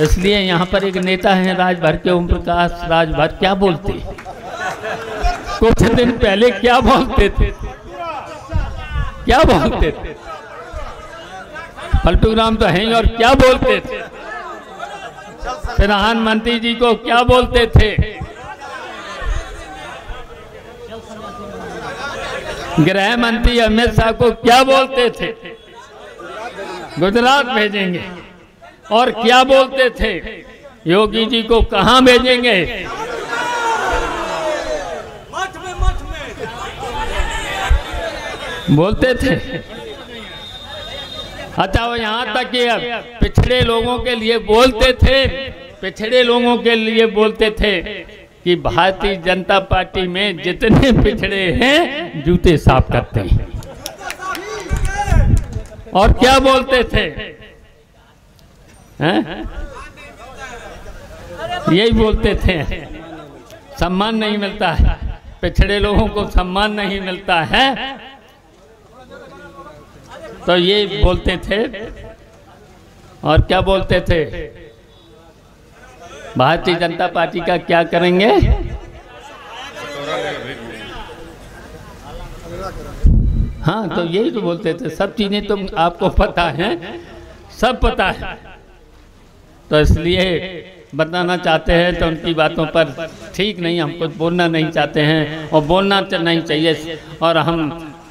इसलिए यहाँ पर एक नेता है राजभर के ओम प्रकाश। राजभर क्या बोलते? कुछ दिन पहले क्या बोलते थे? क्या बोलते थे? पलटू राम तो हैं ही और क्या बोलते थे? प्रधानमंत्री जी को क्या बोलते थे? गृह मंत्री अमित शाह को क्या बोलते थे? गुजरात भेजेंगे। और क्या बोलते थे? योगी जी को कहा भेजेंगे? बोलते थे। अच्छा वो यहाँ तक कि अब पिछड़े लोगों के लिए बोलते थे पिछड़े लोगों के लिए बोलते थे कि भारतीय जनता पार्टी में जितने पिछड़े हैं जूते साफ़ करते हैं। और क्या बोलते थे? यही बोलते थे। सम्मान नहीं मिलता है। पिछड़े लोगों को सम्मान नहीं मिलता है। तो ये बोलते थे। और क्या बोलते थे? भारतीय जनता पार्टी का क्या करेंगे? हाँ तो यही तो बोलते थे। सब चीज़ें तो आपको पता है। सब पता है। तो इसलिए बताना चाहते हैं तो उनकी बातों पर ठीक नहीं, हम कुछ बोलना नहीं चाहते हैं और बोलना तो नहीं चाहिए। और हम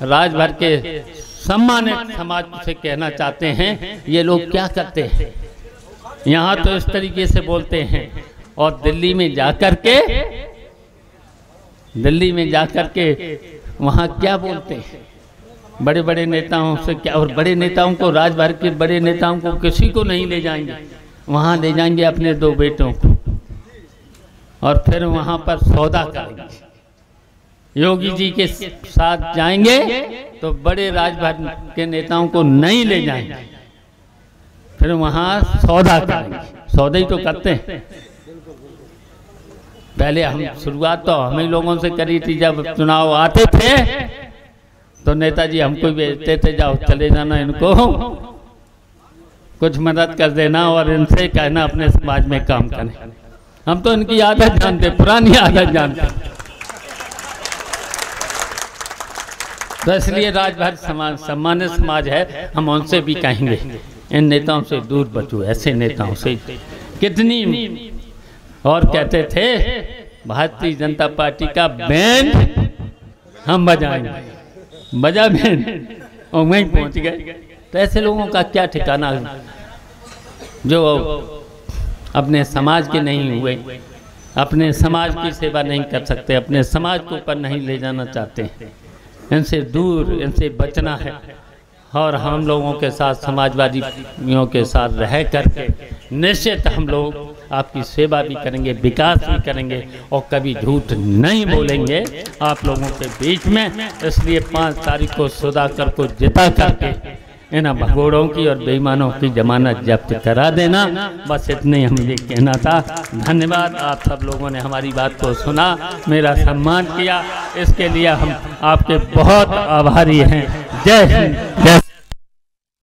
राजभर के सम्मानित समाज से कहना चाहते हैं, ये लोग क्या करते हैं? यहाँ तो इस तरीके से बोलते हैं, और दिल्ली में जाकर के दिल्ली में जाकर के वहाँ क्या बोलते हैं? बड़े बड़े नेताओं से क्या, और बड़े नेताओं को राजभर के बड़े नेताओं को किसी को नहीं ले जाएँगे। वहाँ ले जाएँगे अपने दो बेटों को। और फिर वहाँ पर सौदा करेंगे। योगी जी के साथ जाएँगे तो बड़े राजभर के नेताओं को नहीं ले जाएँगे। फिर वहाँ सौदा करेंगे। सौदे ही तो करते हैं। पहले हम शुरुआत तो हम ही लोगों से करी थी, जब चुनाव आते थे तो नेताजी हमको भेजते थे जाओ, चले जाना इनको। कुछ मदद कर देना और इनसे कहना अपने समाज में काम करें। हम तो इनकी आदत जानते पुरानी आदत जानते तो इसलिए राजभर समाज सम्मानित समाज है, हम उनसे भी कहेंगे, इन नेताओं से दूर बचो, ऐसे नेताओं से। कितनी और कहते थे, भारतीय जनता पार्टी का बैंड, हम बजाएँगे। बजा बैंड। और वहीं पहुँच गए। तो ऐसे लोगों का क्या ठिकाना जो अपने समाज के नहीं हुए, अपने समाज की सेवा नहीं कर सकते, अपने समाज को ऊपर नहीं ले जाना चाहते इनसे दूर, इनसे बचना है। और हम लोगों के साथ, समाजवादियों के साथ रह करके निश्चित हम लोग आपकी सेवा भी करेंगे, विकास भी करेंगे और कभी झूठ नहीं बोलेंगे। आप लोगों के बीच में इसलिए पाँच तारीख को सुधाकर को जिता करके इन भगोड़ों की और बेईमानों की जमानत जब्त करा देना। बस इतने हम ये कहना था। धन्यवाद, आप सब लोगों ने हमारी बात को सुना, मेरा सम्मान किया। इसके लिए हम आपके बहुत आभारी हैं। जय हिंद, जय